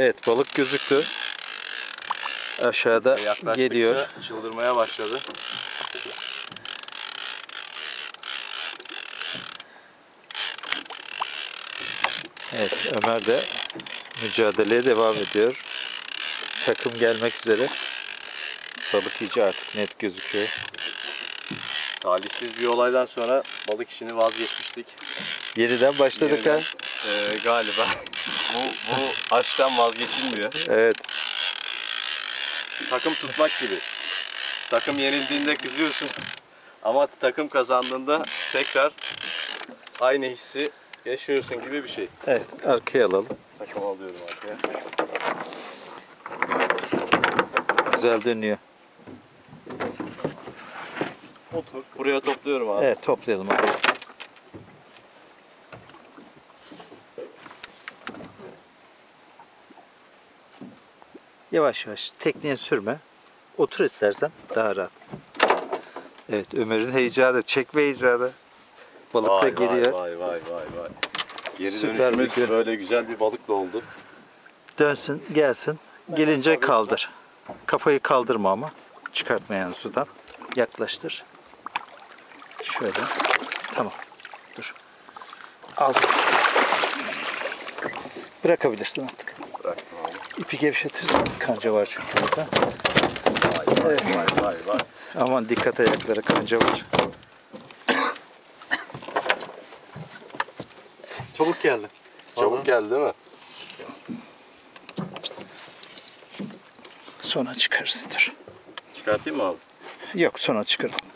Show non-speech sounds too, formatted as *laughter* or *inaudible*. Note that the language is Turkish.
Evet balık gözüktü. Aşağıda Yaklaştıkça geliyor. çıldırmaya başladı. Evet Ömer de mücadeleye devam ediyor. Takım gelmek üzere. Balık iyice artık net gözüküyor. Talihsiz bir olaydan sonra balık işini vazgeçmiştik. Yeniden başladık ha. Yeniden, eee, galiba. *laughs* bu, bu aşktan vazgeçilmiyor. Evet. Takım tutmak gibi. Takım yenildiğinde kızıyorsun. Ama takım kazandığında tekrar aynı hissi yaşıyorsun gibi bir şey. Evet arkaya alalım. Takım alıyorum arkaya. Güzel dönüyor. Otur. Buraya topluyorum abi. Evet toplayalım hadi. Yavaş yavaş tekneye sürme. Otur istersen daha rahat. Evet Ömer'in heyecanı, çekme heyecanı. Balık da Vay, geliyor. Vay vay vay vay. Geri Süper dönüşümüz bir gün. böyle güzel bir balıkla oldu. Dönsün, gelsin. Gelince kaldır. Kafayı kaldırma ama. Çıkartma yani sudan. Yaklaştır. Şöyle. Tamam. Dur. Al. Bırakabilirsin artık. Bıraktım abi. İpi gevşetirsin. Kanca var çünkü orada. Vay vay vay vay vay. Aman dikkat ayaklara kanca var. Çabuk geldi. Çabuk geldi değil mi? Sonra çıkarız dur. Çıkartayım mı abi? Yok sonra çıkaralım.